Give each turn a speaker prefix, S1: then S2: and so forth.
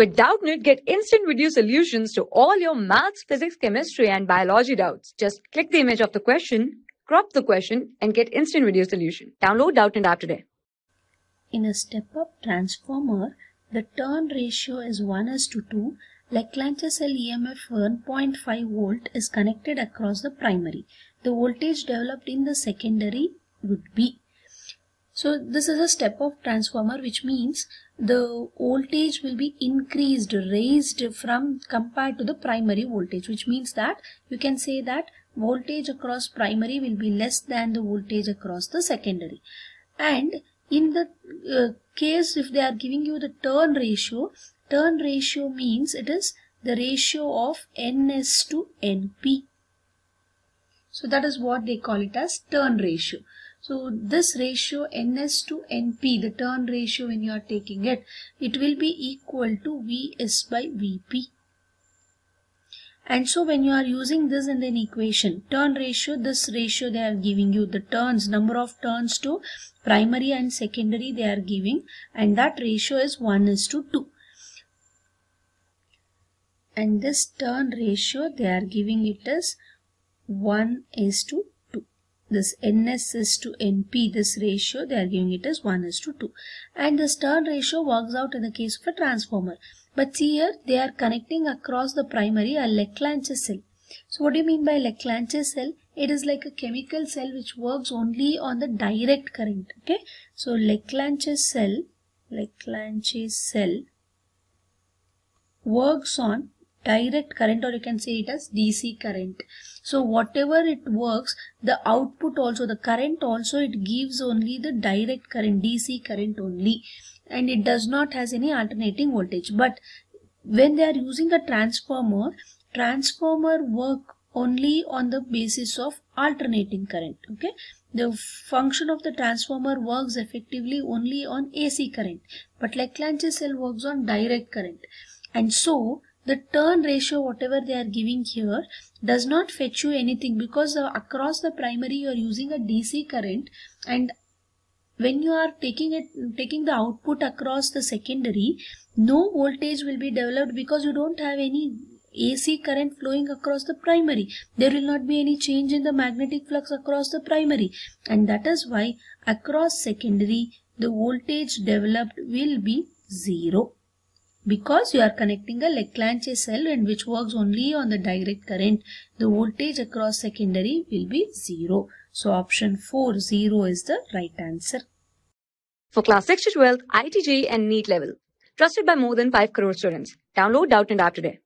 S1: With Doubtnut, get instant video solutions to all your maths, physics, chemistry, and biology doubts. Just click the image of the question, crop the question, and get instant video solution. Download Doubtnut app today.
S2: In a step-up transformer, the turn ratio is 1 is to 2. Leclanché cell EMF 1.5 volt is connected across the primary. The voltage developed in the secondary would be. So this is a step-up transformer which means the voltage will be increased, raised from compared to the primary voltage which means that you can say that voltage across primary will be less than the voltage across the secondary. And in the uh, case if they are giving you the turn ratio, turn ratio means it is the ratio of ns to np. So that is what they call it as turn ratio. So this ratio ns to np, the turn ratio when you are taking it, it will be equal to vs by vp. And so when you are using this in an equation, turn ratio, this ratio they are giving you, the turns, number of turns to primary and secondary they are giving and that ratio is 1 is to 2. And this turn ratio they are giving it as 1 is to 2. This ns is to np, this ratio they are giving it as 1 is to 2. And this turn ratio works out in the case of a transformer. But see here, they are connecting across the primary a Leclanché cell. So what do you mean by Leclanché cell? It is like a chemical cell which works only on the direct current. Okay. So Leclanché cell, Leclanché cell works on direct current or you can say it as DC current. So whatever it works, the output also, the current also it gives only the direct current, DC current only and it does not has any alternating voltage. But when they are using a transformer, transformer work only on the basis of alternating current. Okay. The function of the transformer works effectively only on AC current. But like Leclanché cell works on direct current. And so the turn ratio whatever they are giving here does not fetch you anything because uh, across the primary you are using a DC current and when you are taking it taking the output across the secondary no voltage will be developed because you don't have any AC current flowing across the primary. There will not be any change in the magnetic flux across the primary and that is why across secondary the voltage developed will be zero because you are connecting a Leclanché cell and which works only on the direct current, the voltage across secondary will be 0. So option 4, 0 is the right answer.
S1: For class 6 to 12, IIT JEE and NEET level. Trusted by more than 5 crore students. Download Doubtnut app today.